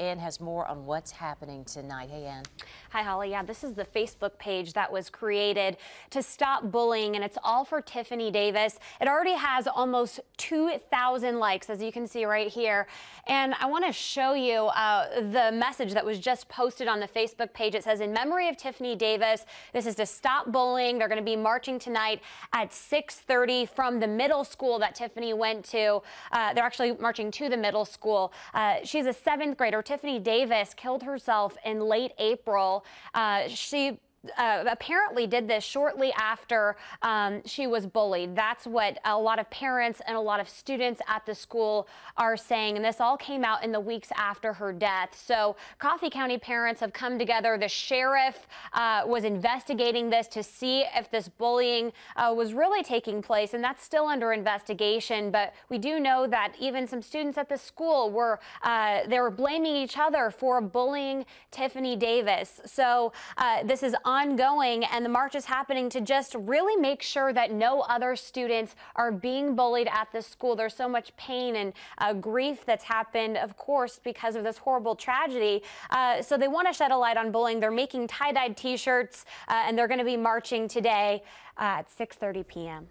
Anne has more on what's happening tonight. Hey, Anne. Hi, Holly. Yeah, this is the Facebook page that was created to stop bullying, and it's all for Tiffany Davis. It already has almost 2,000 likes, as you can see right here. And I want to show you uh, the message that was just posted on the Facebook page. It says, in memory of Tiffany Davis, this is to stop bullying. They're going to be marching tonight at 6.30 from the middle school that Tiffany went to. Uh, they're actually marching to the middle school. Uh, she's a seventh grader. Tiffany Davis killed herself in late April. Uh, she uh, apparently did this shortly after um, she was bullied. That's what a lot of parents and a lot of students at the school are saying. And this all came out in the weeks after her death. So Coffee County parents have come together. The sheriff uh, was investigating this to see if this bullying uh, was really taking place. And that's still under investigation. But we do know that even some students at the school were, uh, they were blaming each other for bullying Tiffany Davis. So uh, this is ongoing and the march is happening to just really make sure that no other students are being bullied at the school. There's so much pain and uh, grief that's happened, of course, because of this horrible tragedy. Uh, so they want to shed a light on bullying. They're making tie-dyed t-shirts uh, and they're going to be marching today uh, at 6.30 p.m.